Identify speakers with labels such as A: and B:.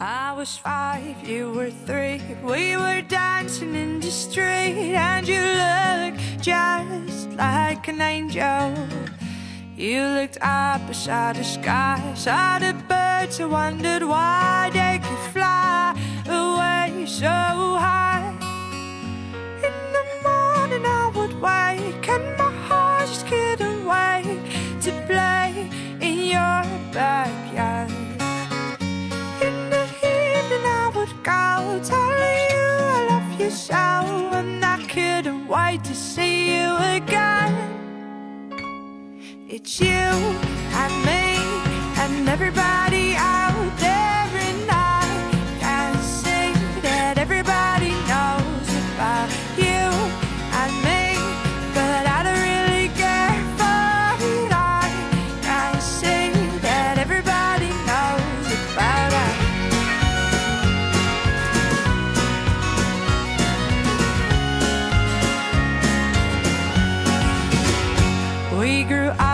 A: I was five, you were three. We were dancing in the street, and you looked just like an angel. You looked up beside the sky, saw the birds, and wondered why they could fly away so high. In the morning, I would wake, and So, and I couldn't wait to see you again. It's you We grew up